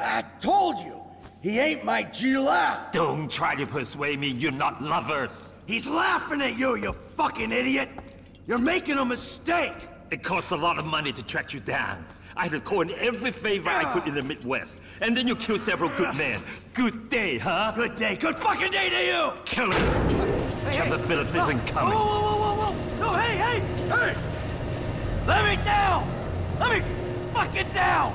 I told you, he ain't my ji lao. Don't try to persuade me you're not lovers. He's laughing at you, you fucking idiot. You're making a mistake. It costs a lot of money to track you down. I had to call in every favor I could in the Midwest. And then you killed several good men. Good day, huh? Good day, good fucking day to you. Kill him. Trevor Phillips isn't oh, Whoa, whoa, whoa, whoa, whoa. No, hey, hey, hey. Let me down. Let me fucking down.